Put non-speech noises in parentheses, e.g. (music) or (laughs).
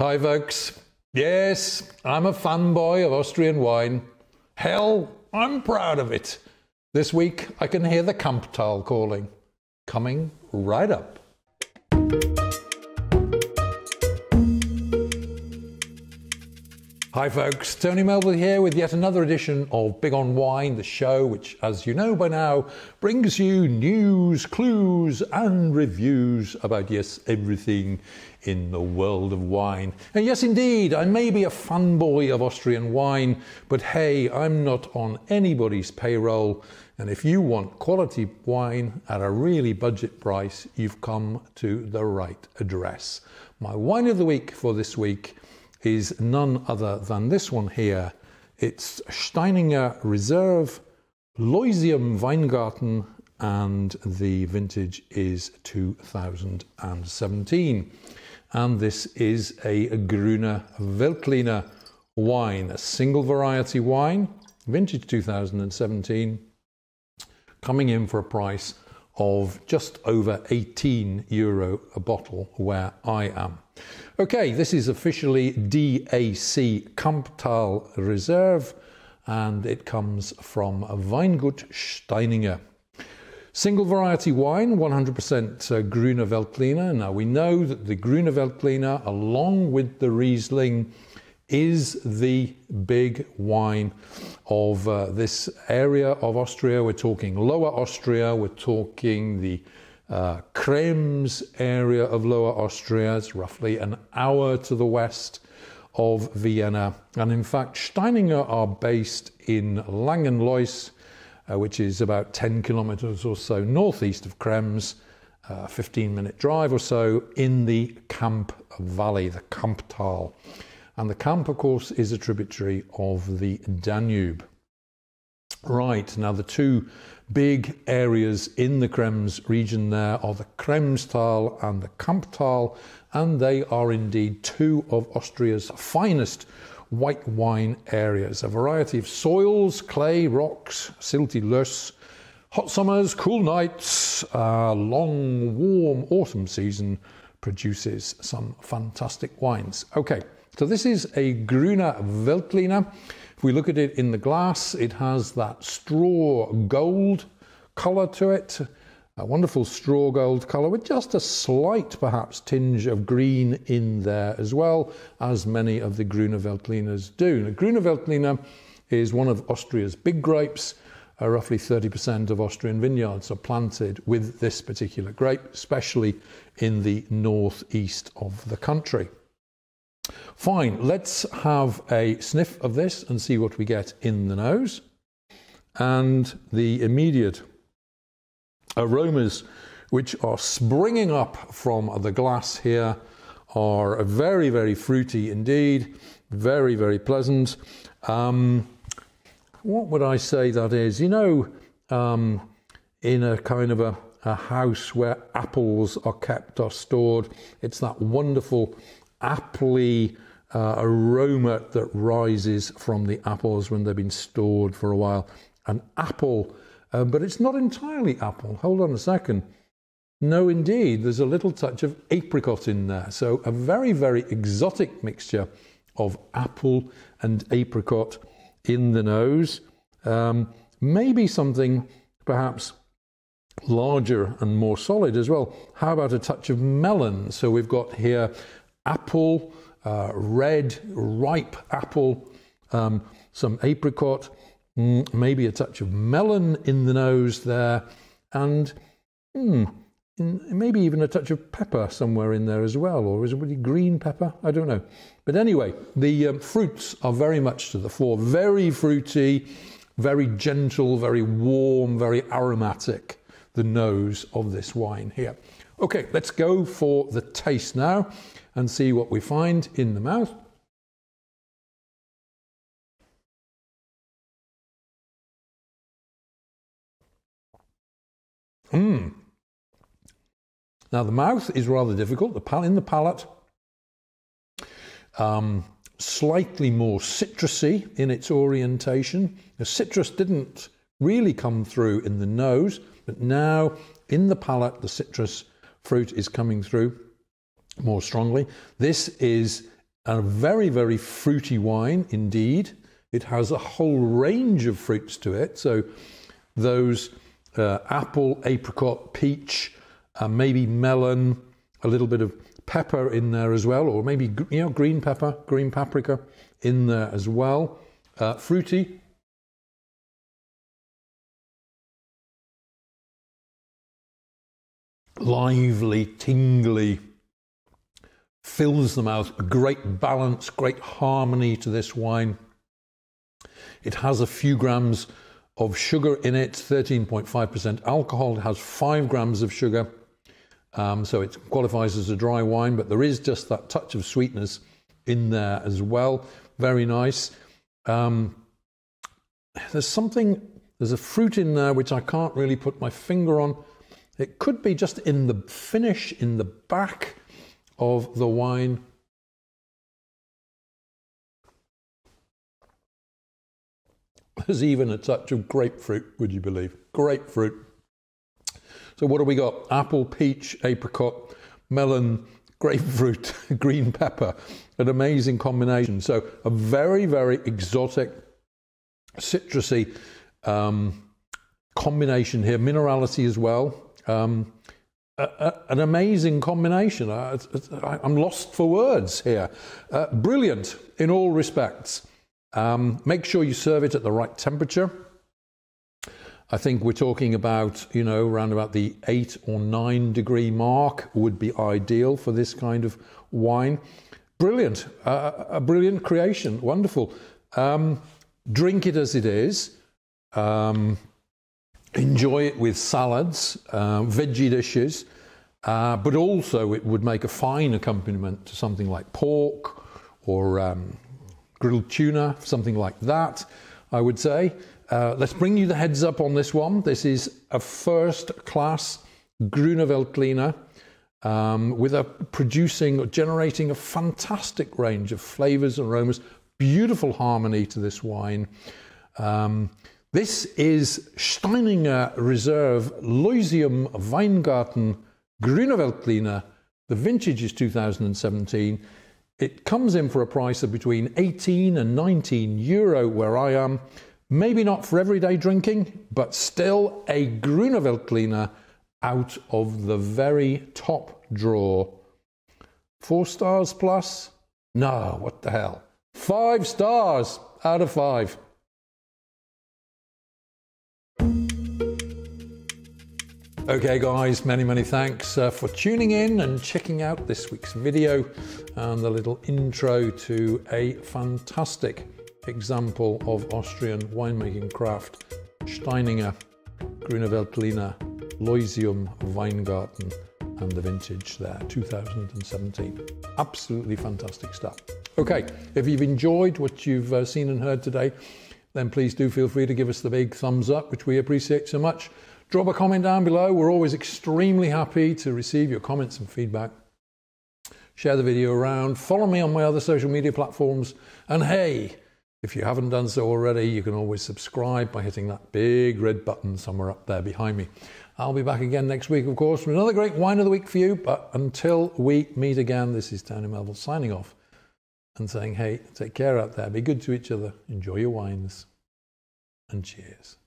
Hi, folks. Yes, I'm a fanboy of Austrian wine. Hell, I'm proud of it. This week, I can hear the Kamptal calling. Coming right up. Hi, folks. Tony Melville here with yet another edition of Big on Wine, the show which, as you know by now, brings you news, clues, and reviews about, yes, everything in the world of wine. And yes, indeed, I may be a fanboy of Austrian wine, but hey, I'm not on anybody's payroll. And if you want quality wine at a really budget price, you've come to the right address. My wine of the week for this week is none other than this one here. It's Steininger Reserve Loisium Weingarten, and the vintage is 2017. And this is a Grüner Veltliner wine, a single variety wine, vintage 2017, coming in for a price of just over 18 euro a bottle where I am. Okay, this is officially DAC Kamptal Reserve and it comes from Weingut Steininger. Single variety wine, 100% uh, Grüner Veltliner. Now we know that the Grüner Veltliner, along with the Riesling, is the big wine of uh, this area of Austria. We're talking Lower Austria, we're talking the uh, Krems area of Lower Austria. It's roughly an hour to the west of Vienna. And in fact, Steininger are based in Langenlois, uh, which is about 10 kilometers or so northeast of Krems, a uh, 15 minute drive or so in the Kamp Valley, the Kamptal. And the Kamp, of course, is a tributary of the Danube. Right, now the two big areas in the Krems region there are the Kremstal and the Kamptal, and they are indeed two of Austria's finest white wine areas. A variety of soils, clay, rocks, silty loess, hot summers, cool nights, a long, warm autumn season produces some fantastic wines. Okay, so this is a Grüner Veltliner. If we look at it in the glass, it has that straw gold colour to it, a wonderful straw gold colour with just a slight, perhaps, tinge of green in there as well, as many of the Grüner Veltliners do. Now, Grüner Veltliner is one of Austria's big grapes. Uh, roughly 30% of Austrian vineyards are planted with this particular grape, especially in the northeast of the country. Fine, let's have a sniff of this and see what we get in the nose. And the immediate aromas which are springing up from the glass here are very, very fruity indeed, very, very pleasant. Um, what would I say that is? You know, um, in a kind of a, a house where apples are kept or stored, it's that wonderful appley uh, aroma that rises from the apples when they've been stored for a while. An apple, uh, but it's not entirely apple. Hold on a second. No, indeed, there's a little touch of apricot in there. So, a very, very exotic mixture of apple and apricot in the nose. Um, maybe something perhaps larger and more solid as well. How about a touch of melon? So, we've got here apple, uh, red, ripe apple, um, some apricot, mm, maybe a touch of melon in the nose there, and mm, maybe even a touch of pepper somewhere in there as well, or is it really green pepper? I don't know. But anyway, the um, fruits are very much to the fore, very fruity, very gentle, very warm, very aromatic, the nose of this wine here. Okay, let's go for the taste now and see what we find in the mouth. Mmm. Now the mouth is rather difficult. The pal- in the palate, um, slightly more citrusy in its orientation. The citrus didn't really come through in the nose, but now in the palate, the citrus fruit is coming through more strongly. This is a very, very fruity wine indeed. It has a whole range of fruits to it. So those uh, apple, apricot, peach, uh, maybe melon, a little bit of pepper in there as well, or maybe you know green pepper, green paprika in there as well. Uh, fruity. Lively, tingly, fills the mouth. A great balance, great harmony to this wine. It has a few grams of sugar in it, 13.5% alcohol. It has 5 grams of sugar. Um, so it qualifies as a dry wine, but there is just that touch of sweetness in there as well. Very nice. Um, there's something, there's a fruit in there which I can't really put my finger on. It could be just in the finish, in the back of the wine. There's even a touch of grapefruit, would you believe? Grapefruit. So, what do we got? Apple, peach, apricot, melon, grapefruit, (laughs) green pepper. An amazing combination. So, a very, very exotic, citrusy um, combination here. Minerality as well. Um, a, a, an amazing combination. I, am lost for words here. Uh, brilliant in all respects. Um, make sure you serve it at the right temperature. I think we're talking about, you know, around about the eight or nine degree mark would be ideal for this kind of wine. Brilliant, uh, a brilliant creation, wonderful. Um, drink it as it is. Um, enjoy it with salads, uh, veggie dishes, uh, but also it would make a fine accompaniment to something like pork or um, grilled tuna, something like that, I would say. Uh, let's bring you the heads up on this one. This is a first class Grüner um, with a producing, or generating a fantastic range of flavors and aromas, beautiful harmony to this wine. Um, this is Steininger Reserve Loisium Weingarten Grüner Veltliner. The vintage is 2017. It comes in for a price of between 18 and 19 euro where I am. Maybe not for everyday drinking, but still a Grüner Veltliner out of the very top drawer. Four stars plus? No, what the hell? Five stars out of five. Okay, guys, many, many thanks uh, for tuning in and checking out this week's video and the little intro to a fantastic example of Austrian winemaking craft, Steininger, Grüner Veltliner, Loisium Weingarten, and the vintage there, 2017. Absolutely fantastic stuff. Okay, if you've enjoyed what you've uh, seen and heard today, then please do feel free to give us the big thumbs up, which we appreciate so much. Drop a comment down below. We're always extremely happy to receive your comments and feedback. Share the video around. Follow me on my other social media platforms. And hey, if you haven't done so already, you can always subscribe by hitting that big red button somewhere up there behind me. I'll be back again next week, of course, with another great wine of the week for you. But until we meet again, this is Tony Melville signing off and saying, hey, take care out there, be good to each other, enjoy your wines, and cheers.